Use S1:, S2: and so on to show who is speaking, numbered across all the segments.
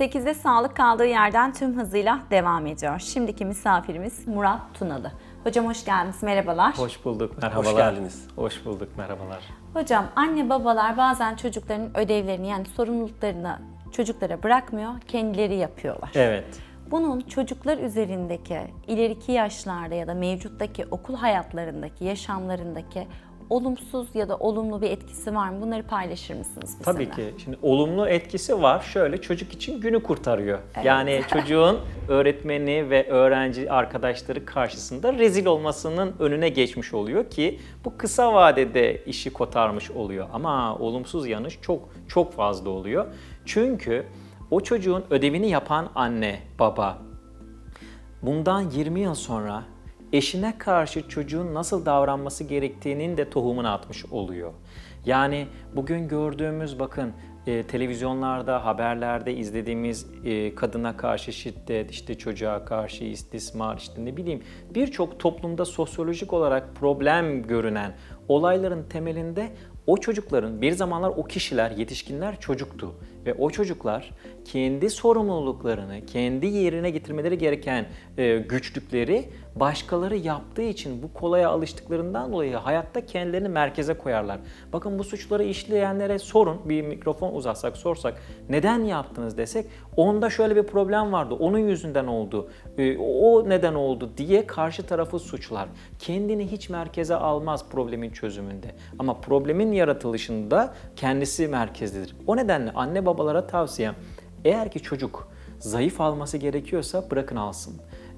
S1: 8'de sağlık kaldığı yerden tüm hızıyla devam ediyor. Şimdiki misafirimiz Murat Tunalı. Hocam hoş geldiniz, merhabalar.
S2: Hoş bulduk, merhabalar.
S3: Hoş geldiniz.
S2: Hoş bulduk, merhabalar.
S1: Hocam anne babalar bazen çocukların ödevlerini yani sorumluluklarını çocuklara bırakmıyor, kendileri yapıyorlar.
S2: Evet.
S1: Bunun çocuklar üzerindeki ileriki yaşlarda ya da mevcuttaki okul hayatlarındaki, yaşamlarındaki olumsuz ya da olumlu bir etkisi var mı? Bunları paylaşır mısınız bizimle?
S2: Tabii ki. Şimdi olumlu etkisi var. Şöyle çocuk için günü kurtarıyor. Yani çocuğun öğretmeni ve öğrenci arkadaşları karşısında rezil olmasının önüne geçmiş oluyor ki bu kısa vadede işi kotarmış oluyor. Ama olumsuz yanış çok çok fazla oluyor. Çünkü o çocuğun ödevini yapan anne, baba bundan 20 yıl sonra eşine karşı çocuğun nasıl davranması gerektiğinin de tohumunu atmış oluyor. Yani bugün gördüğümüz bakın e, televizyonlarda, haberlerde izlediğimiz e, kadına karşı şiddet, işte çocuğa karşı istismar, işte ne bileyim birçok toplumda sosyolojik olarak problem görünen olayların temelinde o çocukların bir zamanlar o kişiler, yetişkinler çocuktu ve o çocuklar kendi sorumluluklarını, kendi yerine getirmeleri gereken e, güçlükleri başkaları yaptığı için bu kolaya alıştıklarından dolayı hayatta kendilerini merkeze koyarlar. Bakın bu suçları işleyenlere sorun, bir mikrofon uzatsak sorsak neden yaptınız desek onda şöyle bir problem vardı, onun yüzünden oldu, e, o neden oldu diye karşı tarafı suçlar. Kendini hiç merkeze almaz problemin çözümünde. Ama problemin yaratılışında kendisi merkezdedir. O nedenle anne babalara tavsiyem eğer ki çocuk zayıf alması gerekiyorsa bırakın alsın.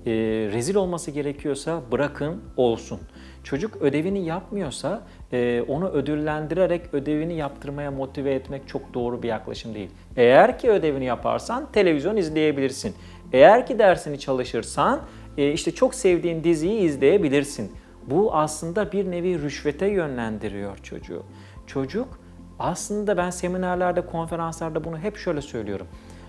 S2: E, rezil olması gerekiyorsa bırakın olsun. Çocuk ödevini yapmıyorsa e, onu ödüllendirerek ödevini yaptırmaya motive etmek çok doğru bir yaklaşım değil. Eğer ki ödevini yaparsan televizyon izleyebilirsin. Eğer ki dersini çalışırsan e, işte çok sevdiğin diziyi izleyebilirsin. Bu aslında bir nevi rüşvete yönlendiriyor çocuğu. Çocuk aslında ben seminerlerde, konferanslarda bunu hep şöyle söylüyorum.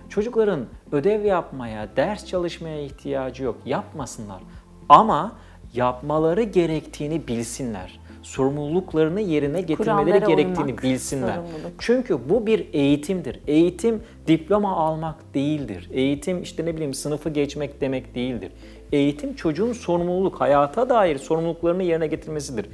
S2: Çocukların ödev yapmaya, ders çalışmaya ihtiyacı yok. Yapmasınlar. Ama yapmaları gerektiğini bilsinler. Sorumluluklarını yerine getirmeleri
S1: Kurallara
S2: gerektiğini
S1: uymak,
S2: bilsinler.
S1: sorumluluk.
S2: Çünkü bu bir eğitimdir. Eğitim diploma almak değildir. Eğitim işte ne bileyim sınıfı geçmek demek değildir. Eğitim çocuğun sorumluluk, hayata dair sorumluluklarını yerine getirmesidir.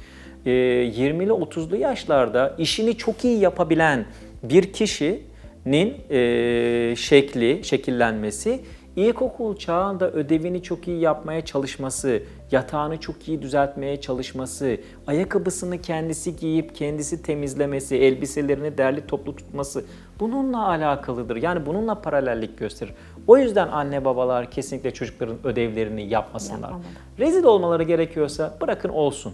S2: Ee, 20'li 30'lu yaşlarda işini çok iyi yapabilen bir kişinin e, şekli, şekillenmesi İlkokul çağında ödevini çok iyi yapmaya çalışması, yatağını çok iyi düzeltmeye çalışması, ayakkabısını kendisi giyip kendisi temizlemesi, elbiselerini derli toplu tutması bununla alakalıdır. Yani bununla paralellik gösterir. O yüzden anne babalar kesinlikle çocukların ödevlerini yapmasınlar.
S1: Yapmamalı.
S2: Rezil olmaları gerekiyorsa bırakın olsun.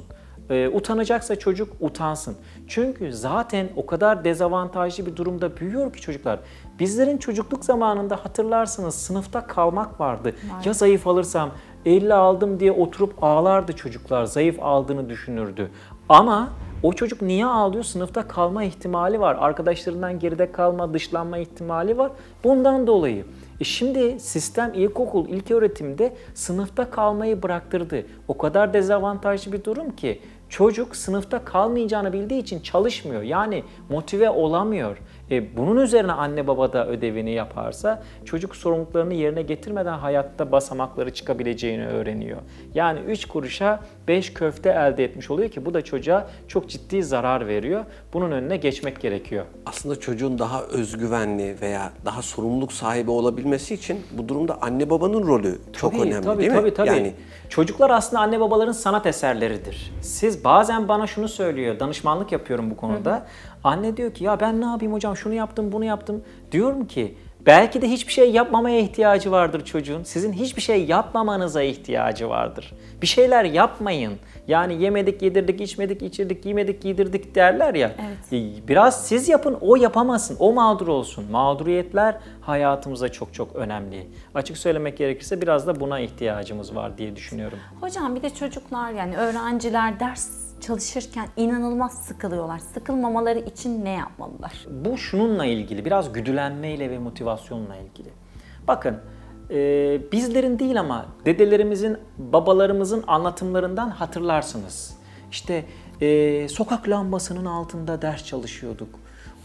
S2: Ee, utanacaksa çocuk utansın. Çünkü zaten o kadar dezavantajlı bir durumda büyüyor ki çocuklar. Bizlerin çocukluk zamanında hatırlarsınız sınıfta kalmak vardı. Ya zayıf alırsam 50 aldım diye oturup ağlardı çocuklar. Zayıf aldığını düşünürdü. Ama o çocuk niye ağlıyor? Sınıfta kalma ihtimali var. Arkadaşlarından geride kalma, dışlanma ihtimali var. Bundan dolayı. E şimdi sistem ilkokul, ilk öğretimde sınıfta kalmayı bıraktırdı. O kadar dezavantajlı bir durum ki çocuk sınıfta kalmayacağını bildiği için çalışmıyor. Yani motive olamıyor. E bunun üzerine anne baba da ödevini yaparsa çocuk sorumluluklarını yerine getirmeden hayatta basamakları çıkabileceğini öğreniyor. Yani 3 kuruşa 5 köfte elde etmiş oluyor ki bu da çocuğa çok ciddi zarar veriyor. Bunun önüne geçmek gerekiyor.
S3: Aslında çocuğun daha özgüvenli veya daha sorumluluk sahibi olabilmesi için bu durumda anne babanın rolü çok
S2: Tabii,
S3: önemli
S2: tabii,
S3: değil
S2: tabii,
S3: mi?
S2: Tabii
S3: Yani
S2: Çocuklar aslında anne babaların sanat eserleridir. Siz bazen bana şunu söylüyor, danışmanlık yapıyorum bu konuda. Anne diyor ki ya ben ne yapayım hocam şunu yaptım bunu yaptım. Diyorum ki belki de hiçbir şey yapmamaya ihtiyacı vardır çocuğun. Sizin hiçbir şey yapmamanıza ihtiyacı vardır. Bir şeyler yapmayın. Yani yemedik, yedirdik, içmedik, içirdik, giymedik, giydirdik derler ya. E, Biraz siz yapın, o yapamasın, o mağdur olsun. Mağduriyetler hayatımıza çok çok önemli. Açık söylemek gerekirse biraz da buna ihtiyacımız var diye düşünüyorum.
S1: Hocam bir de çocuklar yani öğrenciler ders çalışırken inanılmaz sıkılıyorlar. Sıkılmamaları için ne yapmalılar?
S2: Bu şununla ilgili, biraz güdülenmeyle ve motivasyonla ilgili. Bakın, e, bizlerin değil ama dedelerimizin, babalarımızın anlatımlarından hatırlarsınız. İşte e, sokak lambasının altında ders çalışıyorduk.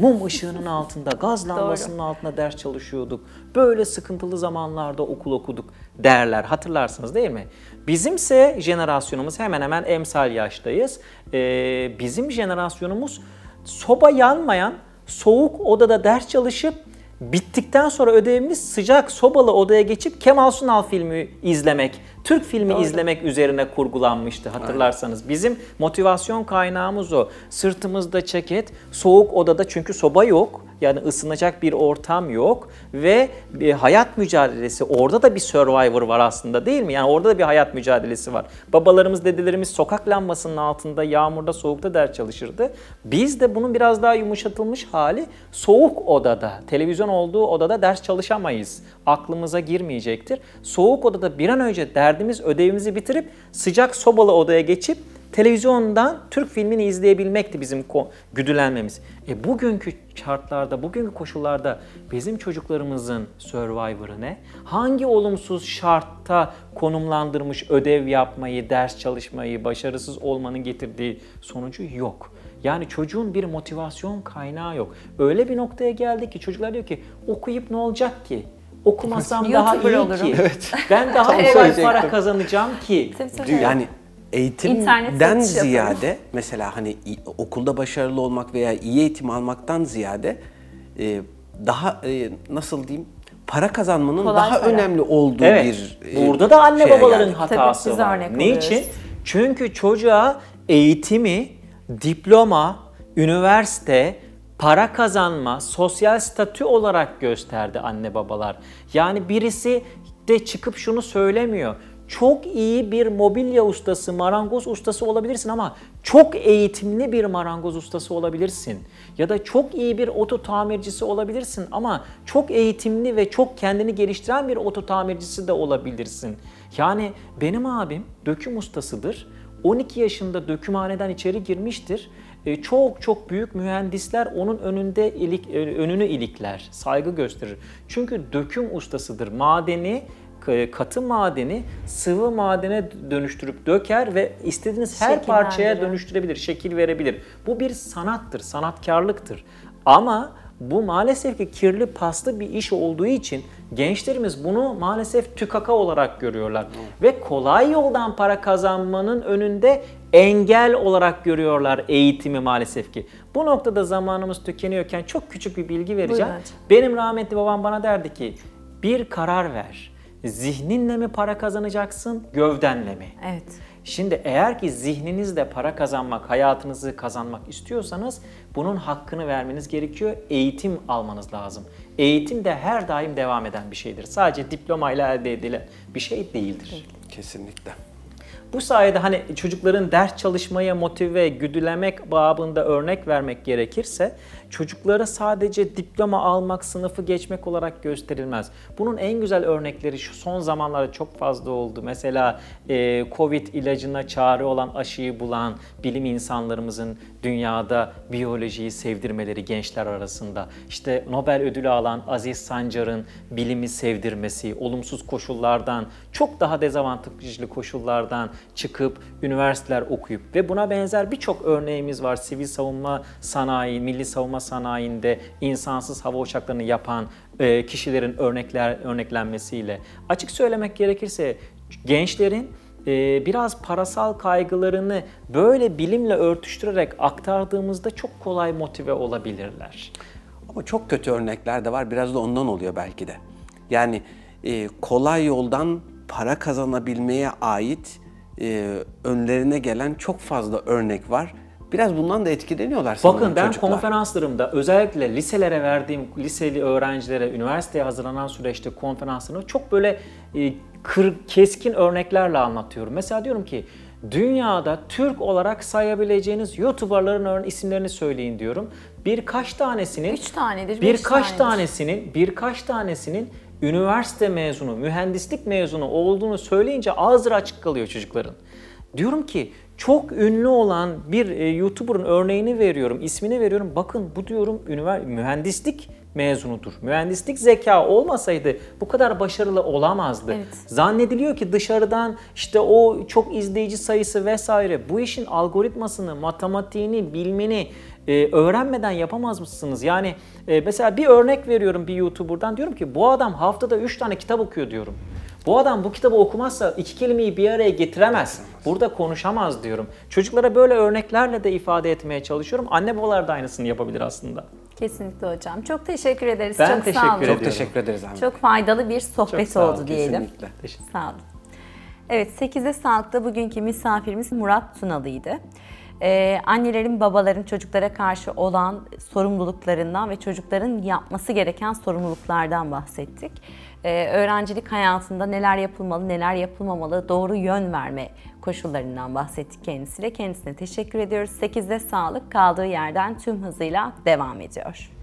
S2: Mum ışığının altında, gaz lambasının altında ders çalışıyorduk. Böyle sıkıntılı zamanlarda okul okuduk derler. Hatırlarsınız değil mi? Bizimse jenerasyonumuz hemen hemen emsal yaştayız. Ee, bizim jenerasyonumuz soba yanmayan, soğuk odada ders çalışıp bittikten sonra ödevimiz sıcak sobalı odaya geçip Kemal Sunal filmi izlemek, Türk filmi izlemek üzerine kurgulanmıştı hatırlarsanız. Bizim motivasyon kaynağımız o. Sırtımızda ceket, soğuk odada çünkü soba yok. Yani ısınacak bir ortam yok ve bir hayat mücadelesi orada da bir survivor var aslında değil mi? Yani orada da bir hayat mücadelesi var. Babalarımız, dedelerimiz sokak lambasının altında, yağmurda, soğukta ders çalışırdı. Biz de bunun biraz daha yumuşatılmış hali soğuk odada, televizyon olduğu odada ders çalışamayız. Aklımıza girmeyecektir. Soğuk odada bir an önce derdimiz ödevimizi bitirip sıcak sobalı odaya geçip televizyondan Türk filmini izleyebilmekti bizim güdülenmemiz. E bugünkü şartlarda, bugünkü koşullarda bizim çocuklarımızın survivor'ı ne? Hangi olumsuz şartta konumlandırmış ödev yapmayı, ders çalışmayı, başarısız olmanın getirdiği sonucu yok. Yani çocuğun bir motivasyon kaynağı yok. Öyle bir noktaya geldi ki çocuklar diyor ki okuyup ne olacak ki? Okumasam daha iyi
S1: olurum.
S2: ki. Ben daha kolay para kazanacağım ki.
S1: Tabii, tabii.
S2: diyor.
S3: Yani eğitimden ziyade mesela hani okulda başarılı olmak veya iyi eğitim almaktan ziyade e, daha e, nasıl diyeyim para kazanmanın
S1: Kolay
S3: daha
S1: para.
S3: önemli olduğu
S2: Evet.
S3: bir e,
S2: Burada da anne
S3: şeye
S2: babaların
S3: geldik.
S2: hatası
S1: Tabii,
S2: var.
S1: örnek
S2: Niçin?
S1: oluyoruz.
S2: Çünkü çocuğa eğitimi, diploma, üniversite, para kazanma, sosyal statü olarak gösterdi anne babalar. Yani birisi de çıkıp şunu söylemiyor. Çok iyi bir mobilya ustası, marangoz ustası olabilirsin ama çok eğitimli bir marangoz ustası olabilirsin. Ya da çok iyi bir oto tamircisi olabilirsin ama çok eğitimli ve çok kendini geliştiren bir oto tamircisi de olabilirsin. Yani benim abim döküm ustasıdır. 12 yaşında dökümhaneden içeri girmiştir. E, çok çok büyük mühendisler onun önünde ilik, e, önünü ilikler, saygı gösterir. Çünkü döküm ustasıdır. Madeni katı madeni sıvı madene dönüştürüp döker ve istediğiniz her parçaya dönüştürebilir, şekil verebilir. Bu bir sanattır, sanatkarlıktır. Ama bu maalesef ki kirli paslı bir iş olduğu için gençlerimiz bunu maalesef tükaka olarak görüyorlar. Ve kolay yoldan para kazanmanın önünde engel olarak görüyorlar eğitimi maalesef ki. Bu noktada zamanımız tükeniyorken çok küçük bir bilgi vereceğim.
S1: Buyurun.
S2: Benim rahmetli babam bana derdi ki bir karar ver. Zihninle mi para kazanacaksın, gövdenle mi?
S1: Evet.
S2: Şimdi eğer ki zihninizle para kazanmak, hayatınızı kazanmak istiyorsanız bunun hakkını vermeniz gerekiyor. Eğitim almanız lazım. Eğitim de her daim devam eden bir şeydir. Sadece diplomayla elde edilen bir şey değildir.
S3: Kesinlikle.
S2: Bu sayede hani çocukların ders çalışmaya motive, güdülemek babında örnek vermek gerekirse çocuklara sadece diploma almak, sınıfı geçmek olarak gösterilmez. Bunun en güzel örnekleri şu son zamanlarda çok fazla oldu. Mesela e, Covid ilacına çare olan aşıyı bulan bilim insanlarımızın dünyada biyolojiyi sevdirmeleri gençler arasında. İşte Nobel ödülü alan Aziz Sancar'ın bilimi sevdirmesi, olumsuz koşullardan, çok daha dezavantajlı koşullardan çıkıp üniversiteler okuyup ve buna benzer birçok örneğimiz var. Sivil savunma sanayi, milli savunma sanayinde insansız hava uçaklarını yapan e, kişilerin örnekler örneklenmesiyle. Açık söylemek gerekirse gençlerin e, biraz parasal kaygılarını böyle bilimle örtüştürerek aktardığımızda çok kolay motive olabilirler.
S3: Ama çok kötü örnekler de var. Biraz da ondan oluyor belki de. Yani e, kolay yoldan para kazanabilmeye ait e, önlerine gelen çok fazla örnek var. Biraz bundan da etkileniyorlar sanırım
S2: Bakın ben
S3: çocuklar.
S2: konferanslarımda özellikle liselere verdiğim liseli öğrencilere üniversiteye hazırlanan süreçte konferanslarımda çok böyle e, kır, keskin örneklerle anlatıyorum. Mesela diyorum ki dünyada Türk olarak sayabileceğiniz YouTuber'ların isimlerini söyleyin diyorum. Birkaç tanesinin
S1: Üç tanedir, beş
S2: birkaç
S1: tanedir.
S2: tanesinin birkaç tanesinin üniversite mezunu, mühendislik mezunu olduğunu söyleyince ağızları açık kalıyor çocukların. Diyorum ki çok ünlü olan bir e, YouTuber'ın örneğini veriyorum, ismini veriyorum. Bakın bu diyorum ünivers- mühendislik mezunudur. Mühendislik zeka olmasaydı bu kadar başarılı olamazdı.
S1: Evet.
S2: Zannediliyor ki dışarıdan işte o çok izleyici sayısı vesaire bu işin algoritmasını, matematiğini, bilmeni e, öğrenmeden yapamaz mısınız? Yani e, mesela bir örnek veriyorum bir YouTuber'dan diyorum ki bu adam haftada 3 tane kitap okuyor diyorum. Bu adam bu kitabı okumazsa iki kelimeyi bir araya getiremez. Burada konuşamaz diyorum. Çocuklara böyle örneklerle de ifade etmeye çalışıyorum. Anne babalar da aynısını yapabilir aslında.
S1: Kesinlikle hocam. Çok teşekkür ederiz.
S2: Ben
S1: Çok
S2: teşekkür
S1: sağ olun.
S2: ediyorum.
S3: Çok teşekkür ederiz Ahmet.
S1: Çok faydalı bir sohbet
S2: sağ olun,
S1: oldu diyelim.
S3: Kesinlikle.
S2: Teşekkür
S1: Sağ olun. Evet 8'de Sağlık'ta bugünkü misafirimiz Murat Tunalı'ydı. Ee, annelerin, babaların çocuklara karşı olan sorumluluklarından ve çocukların yapması gereken sorumluluklardan bahsettik. Ee, öğrencilik hayatında neler yapılmalı, neler yapılmamalı, doğru yön verme koşullarından bahsettik kendisiyle. Kendisine teşekkür ediyoruz. 8'de Sağlık kaldığı yerden tüm hızıyla devam ediyor.